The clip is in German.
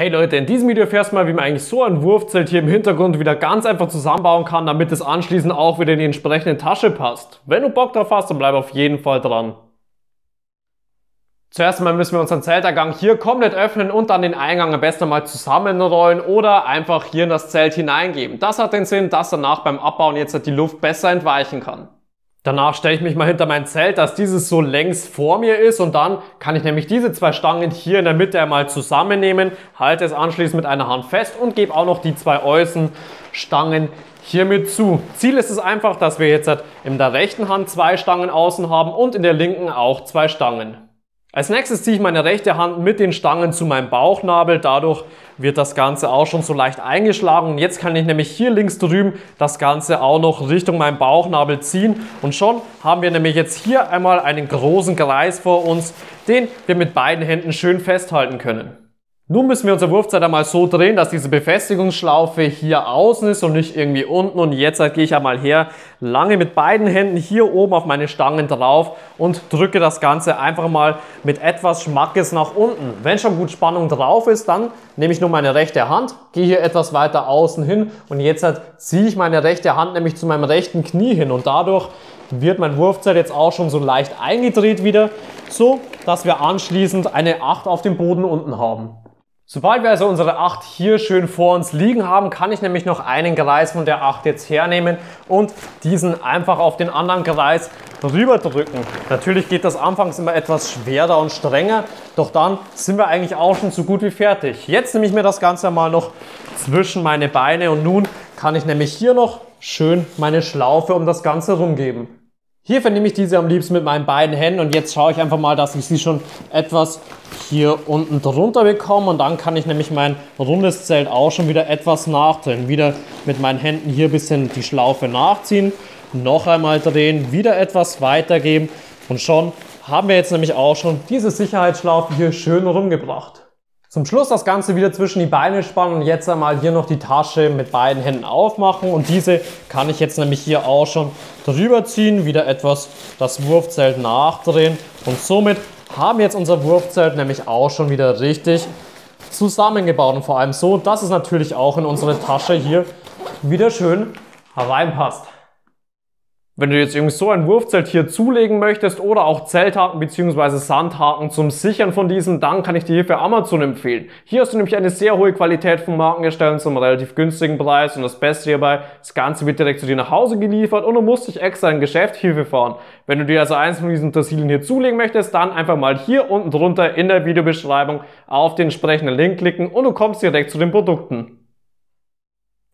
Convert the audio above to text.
Hey Leute, in diesem Video erfährst du mal, wie man eigentlich so ein Wurfzelt hier im Hintergrund wieder ganz einfach zusammenbauen kann, damit es anschließend auch wieder in die entsprechende Tasche passt. Wenn du Bock drauf hast, dann bleib auf jeden Fall dran. Zuerst mal müssen wir unseren Zeltergang hier komplett öffnen und dann den Eingang am besten mal zusammenrollen oder einfach hier in das Zelt hineingeben. Das hat den Sinn, dass danach beim Abbauen jetzt die Luft besser entweichen kann. Danach stelle ich mich mal hinter mein Zelt, dass dieses so längs vor mir ist und dann kann ich nämlich diese zwei Stangen hier in der Mitte einmal zusammennehmen, halte es anschließend mit einer Hand fest und gebe auch noch die zwei Außenstangen hiermit zu. Ziel ist es einfach, dass wir jetzt in der rechten Hand zwei Stangen außen haben und in der linken auch zwei Stangen. Als nächstes ziehe ich meine rechte Hand mit den Stangen zu meinem Bauchnabel. Dadurch wird das Ganze auch schon so leicht eingeschlagen. Und jetzt kann ich nämlich hier links drüben das Ganze auch noch Richtung meinem Bauchnabel ziehen. Und schon haben wir nämlich jetzt hier einmal einen großen Kreis vor uns, den wir mit beiden Händen schön festhalten können. Nun müssen wir unser Wurfzeit einmal so drehen, dass diese Befestigungsschlaufe hier außen ist und nicht irgendwie unten. Und jetzt gehe ich einmal her, lange mit beiden Händen hier oben auf meine Stangen drauf und drücke das Ganze einfach mal mit etwas Schmackes nach unten. Wenn schon gut Spannung drauf ist, dann nehme ich nur meine rechte Hand, gehe hier etwas weiter außen hin und jetzt ziehe ich meine rechte Hand nämlich zu meinem rechten Knie hin und dadurch wird mein Wurfzeit jetzt auch schon so leicht eingedreht wieder, so dass wir anschließend eine 8 auf dem Boden unten haben. Sobald wir also unsere 8 hier schön vor uns liegen haben, kann ich nämlich noch einen Kreis von der 8 jetzt hernehmen und diesen einfach auf den anderen Kreis rüberdrücken. Natürlich geht das anfangs immer etwas schwerer und strenger, doch dann sind wir eigentlich auch schon so gut wie fertig. Jetzt nehme ich mir das Ganze mal noch zwischen meine Beine und nun kann ich nämlich hier noch schön meine Schlaufe um das Ganze rumgeben. Hier vernehme ich diese am liebsten mit meinen beiden Händen und jetzt schaue ich einfach mal, dass ich sie schon etwas hier unten drunter bekomme und dann kann ich nämlich mein rundes Zelt auch schon wieder etwas nachdrehen. Wieder mit meinen Händen hier ein bisschen die Schlaufe nachziehen, noch einmal drehen, wieder etwas weitergeben und schon haben wir jetzt nämlich auch schon diese Sicherheitsschlaufe hier schön rumgebracht. Zum Schluss das Ganze wieder zwischen die Beine spannen und jetzt einmal hier noch die Tasche mit beiden Händen aufmachen. Und diese kann ich jetzt nämlich hier auch schon drüber ziehen, wieder etwas das Wurfzelt nachdrehen. Und somit haben wir jetzt unser Wurfzelt nämlich auch schon wieder richtig zusammengebaut. Und vor allem so, dass es natürlich auch in unsere Tasche hier wieder schön reinpasst. Wenn du jetzt irgendwie so ein Wurfzelt hier zulegen möchtest oder auch Zelthaken bzw. Sandhaken zum Sichern von diesem, dann kann ich dir hier für Amazon empfehlen. Hier hast du nämlich eine sehr hohe Qualität von Markenherstellern zum relativ günstigen Preis und das Beste hierbei, das Ganze wird direkt zu dir nach Hause geliefert und du musst dich extra in Geschäft hierfür fahren. Wenn du dir also eins von diesen Utensilien hier zulegen möchtest, dann einfach mal hier unten drunter in der Videobeschreibung auf den entsprechenden Link klicken und du kommst direkt zu den Produkten.